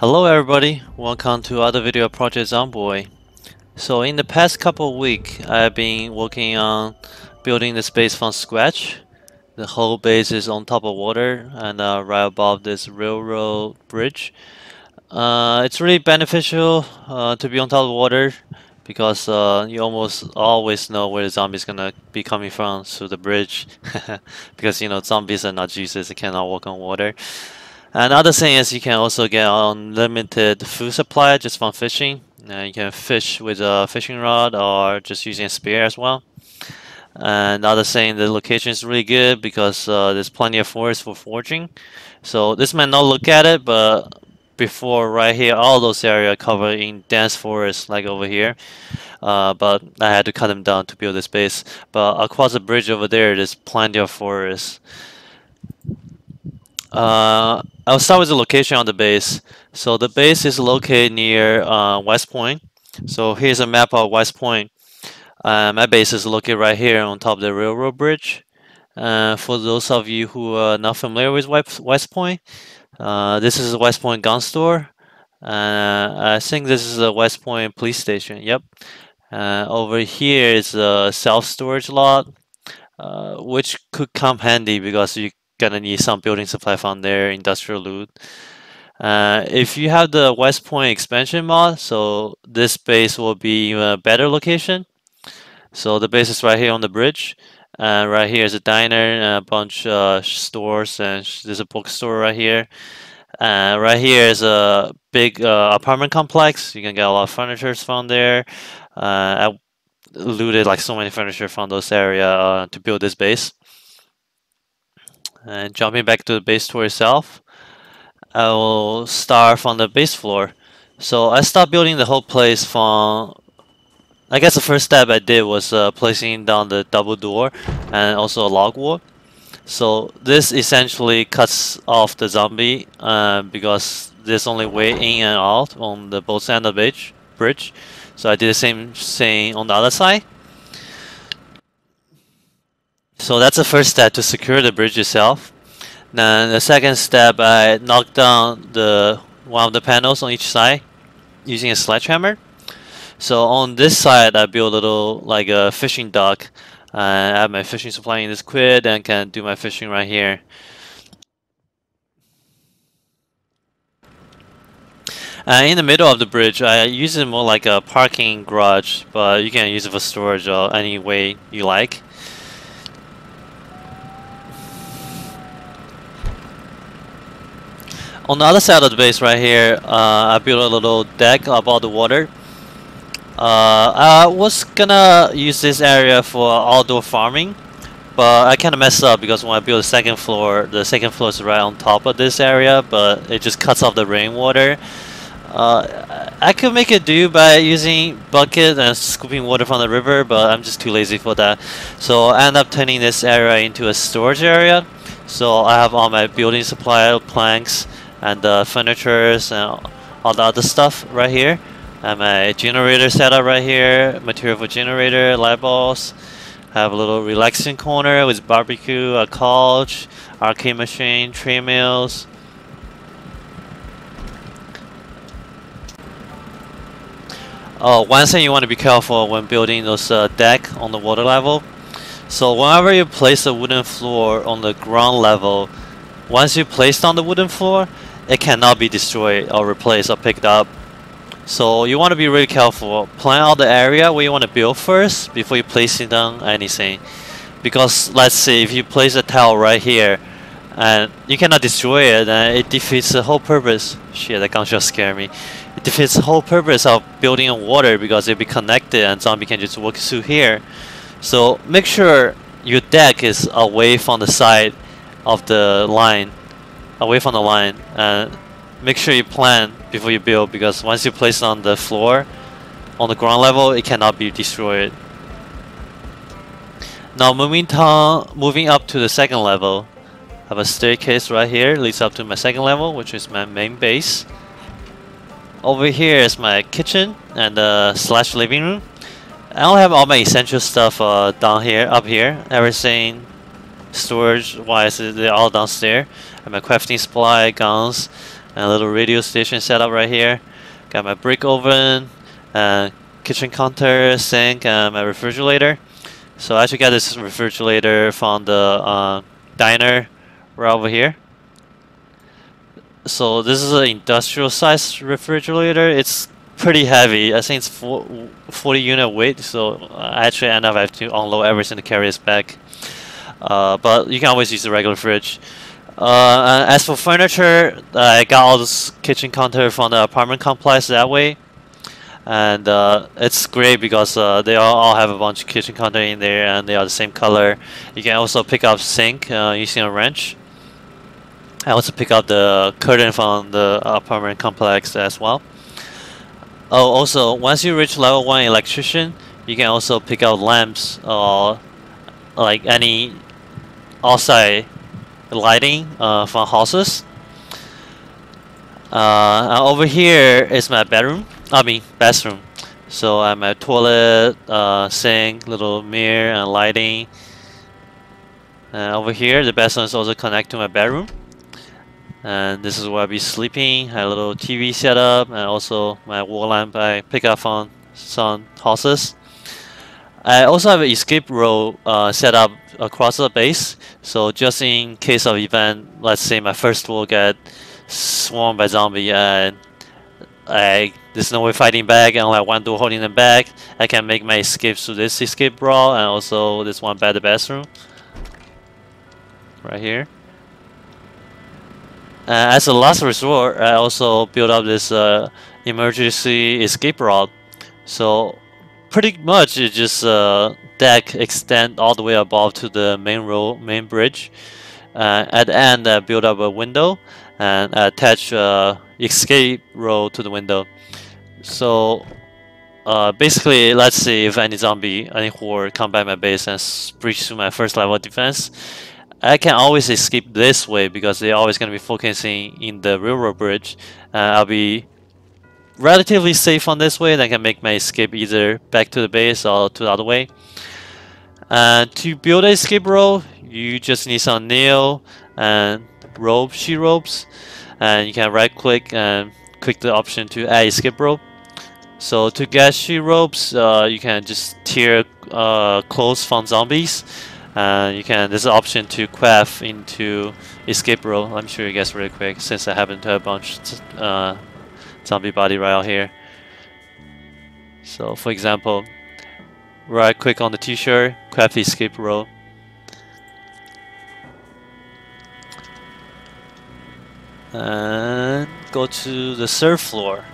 Hello everybody, welcome to other video project Zomboid. So in the past couple of weeks, I've been working on building the base from scratch. The whole base is on top of water and uh, right above this railroad bridge. Uh, it's really beneficial uh, to be on top of water because uh, you almost always know where the zombie is gonna be coming from through the bridge because you know zombies are not Jesus, they cannot walk on water. Another thing is you can also get unlimited food supply just from fishing. Uh, you can fish with a fishing rod or just using a spear as well. And another thing, the location is really good because uh, there's plenty of forest for foraging. So this might not look at it, but before right here, all those areas covered in dense forest like over here. Uh, but I had to cut them down to build this base. But across the bridge over there, there's plenty of forest. Uh, I'll start with the location on the base. So the base is located near uh, West Point. So here's a map of West Point. Uh, my base is located right here on top of the railroad bridge. Uh, for those of you who are not familiar with West Point, uh, this is West Point gun store. Uh, I think this is a West Point police station. Yep. Over here is a self-storage lot, which could come handy because you gonna need some building supply from there, industrial loot. Uh, if you have the West Point expansion mod, so this base will be a better location. So the base is right here on the bridge. Uh, right here is a diner a bunch of uh, stores and there's a bookstore right here. Uh, right here is a big uh, apartment complex. You can get a lot of furniture from there. Uh, I looted like so many furniture from those area uh, to build this base. And jumping back to the base tour itself, I will start from the base floor. So I start building the whole place from, I guess the first step I did was uh, placing down the double door and also a log wall. So this essentially cuts off the zombie uh, because there's only way in and out on the both end of the bridge. So I did the same thing on the other side. So that's the first step to secure the bridge itself. Then the second step, I knocked down the one of the panels on each side using a sledgehammer. So on this side, I built a little like a fishing dock. Uh, I have my fishing supply in this quid and can do my fishing right here. Uh, in the middle of the bridge, I use it more like a parking garage, but you can use it for storage or any way you like. On the other side of the base right here, uh, I built a little deck above the water. Uh, I was gonna use this area for outdoor farming, but I kinda messed up because when I built the second floor, the second floor is right on top of this area, but it just cuts off the rainwater. Uh, I could make it do by using bucket and scooping water from the river, but I'm just too lazy for that. So I end up turning this area into a storage area. So I have all my building supply planks, and the furnitures and all the other stuff right here. And my generator setup right here, material for generator, light bulbs. Have a little relaxing corner with barbecue, a couch, arcade machine, treadmills. Oh, one thing you want to be careful when building those uh, deck on the water level. So whenever you place a wooden floor on the ground level, once you place on the wooden floor, it cannot be destroyed or replaced or picked up. So you want to be really careful. Plan out the area where you want to build first before you place it down anything. Because let's say if you place a tile right here and you cannot destroy it and it defeats the whole purpose. Shit, that gunshot scared me. It defeats the whole purpose of building on water because it'll be connected and zombie can just walk through here. So make sure your deck is away from the side of the line away from the line and make sure you plan before you build because once you place it on the floor on the ground level it cannot be destroyed. Now moving down moving up to the second level I have a staircase right here leads up to my second level which is my main base. Over here is my kitchen and uh, slash living room. I don't have all my essential stuff uh, down here up here. Everything storage wise they're all downstairs and my crafting supply, guns, and a little radio station set up right here. Got my brick oven, uh, kitchen counter, sink, and my refrigerator. So I actually got this refrigerator from the uh, diner right over here. So this is an industrial size refrigerator. It's pretty heavy. I think it's 40 unit weight, so I actually end up having to unload everything to carry this back. Uh, but you can always use the regular fridge. Uh, as for furniture, I got all this kitchen counter from the apartment complex that way. And uh, it's great because uh, they all, all, have a bunch of kitchen counter in there and they are the same color. You can also pick up sink uh, using a wrench. I also pick up the curtain from the apartment complex as well. Oh, also, once you reach level 1 electrician, you can also pick out lamps or like any outside lighting uh, from houses. Uh, over here is my bedroom, I mean bathroom. So I have my toilet, uh, sink, little mirror and lighting. And over here, the bathroom is also connected to my bedroom and this is where I'll be sleeping. I have a little TV setup and also my wall lamp I pick up on some houses. I also have an escape road uh, set up across the base, so just in case of event, let's say my first floor get swarmed by zombie and I there's no way fighting back and only one door holding them back, I can make my escape through this escape route and also this one by the bathroom. Right here. Uh, as a last resort, I also built up this uh, emergency escape route. So pretty much it just uh, deck extend all the way above to the main road, main bridge. Uh, at the end, I built up a window and attach uh, escape road to the window. So uh, basically, let's see if any zombie, any horde come by my base and breach through my first level defense. I can always escape this way because they're always going to be focusing in the railroad bridge. Uh, I'll be relatively safe on this way and I can make my escape either back to the base or to the other way. To build an escape rope, you just need some nail and rope, sheet ropes. And you can right click and click the option to add escape rope. So to get sheet ropes, uh, you can just tear uh, clothes from zombies. Uh, you can there's an option to craft into escape rope. I'm sure you guys really quick since I happen to have a bunch uh, zombie body right out here. So for example, right click on the t-shirt, craft the escape rope. And go to the third floor.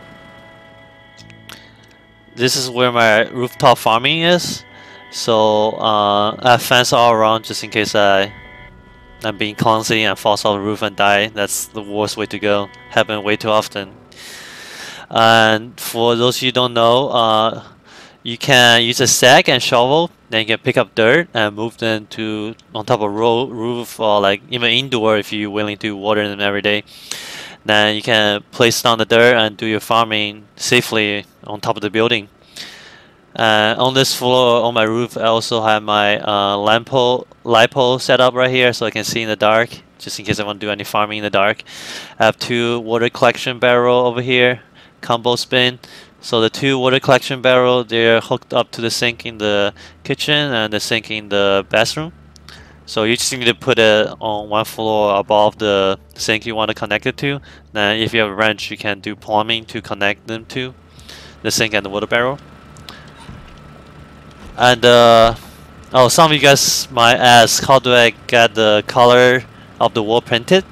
This is where my rooftop farming is. So uh, I fence all around just in case I I'm being clumsy and falls off the roof and die. That's the worst way to go. Happen way too often. And for those you don't know, uh, you can use a sack and shovel. Then you can pick up dirt and move them to on top of ro roof or like even indoor if you're willing to water them every day. Then you can place down the dirt and do your farming safely on top of the building. Uh, on this floor, on my roof, I also have my uh, lamp pole, light pole set up right here so I can see in the dark, just in case I want to do any farming in the dark. I have two water collection barrel over here, combo spin. So the two water collection barrel, they're hooked up to the sink in the kitchen and the sink in the bathroom. So you just need to put it on one floor above the sink you want to connect it to. Then if you have a wrench, you can do plumbing to connect them to the sink and the water barrel. And uh, oh, some of you guys might ask, how do I get the color of the wall printed?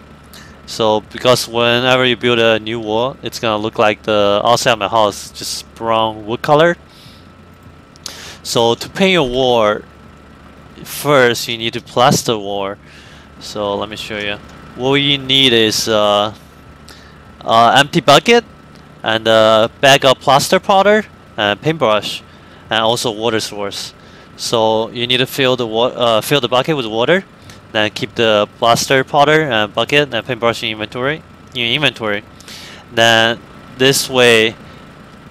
So because whenever you build a new wall, it's gonna look like the outside of my house, just brown wood color. So to paint your wall, first you need to plaster wall. So let me show you. What you need is uh, uh, empty bucket and a bag of plaster powder and paintbrush and also water source. So you need to fill the uh, fill the bucket with water, then keep the plaster powder and bucket and paintbrush in inventory in inventory. Then this way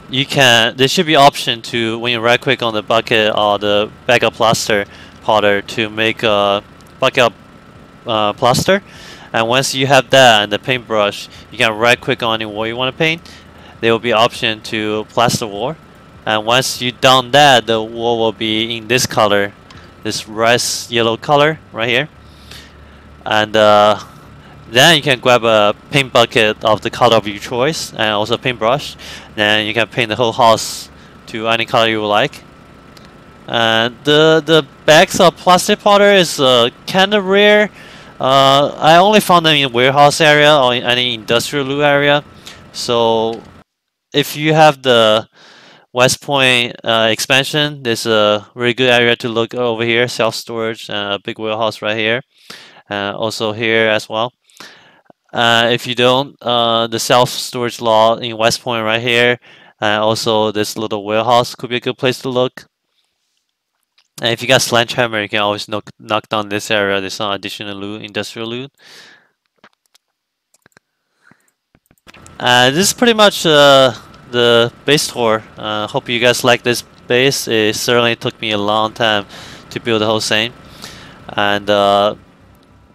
you can there should be option to when you right click on the bucket or the bag of plaster powder to make a bucket of uh, plaster And once you have that and the paintbrush, you can right click on the wall you want to paint. There will be option to plaster wall. And once you done that, the wall will be in this color, this rice yellow color right here. And uh, then you can grab a paint bucket of the color of your choice and also a paintbrush. Then you can paint the whole house to any color you like. And the the bags of plastic powder is uh, kind of rare. Uh, I only found them in warehouse area or in any industrial area. So if you have the West Point uh, expansion, there's a really good area to look over here. Self storage, uh, a big warehouse right here. Uh, also here as well. Uh, if you don't, uh, the self storage law in West Point right here. Also, this little warehouse could be a good place to look. And if you got sledgehammer, you can always knock knock down this area. There's some additional loot, industrial loot. Uh, this is pretty much uh, the base tour. Uh, hope you guys like this base. It certainly took me a long time to build the whole thing, and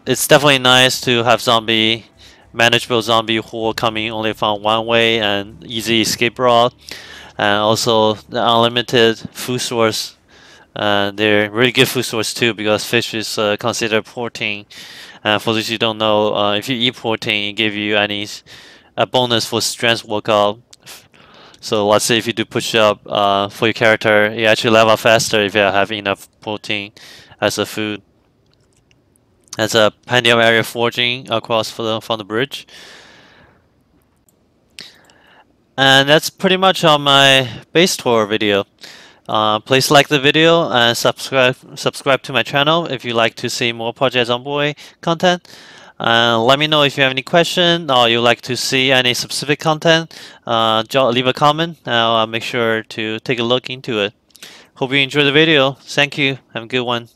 it's definitely nice to have zombie manageable zombie who are coming only from one way and easy escape route, and also the unlimited food source. Uh, they're really good food source too because fish is uh, considered protein. Uh, for those who don't know, uh, if you eat protein, it give you any a bonus for strength workout. So let's say if you do push up uh, for your character, you actually level faster if you have enough protein as a food. There's a plenty area forging across the, from the bridge. And that's pretty much on my base tour video. Uh, please like the video and subscribe subscribe to my channel if you like to see more Project Zomboid content. Uh, let me know if you have any question or you like to see any specific content. Uh, leave a comment. I'll make sure to take a look into it. Hope you enjoy the video. Thank you. Have a good one.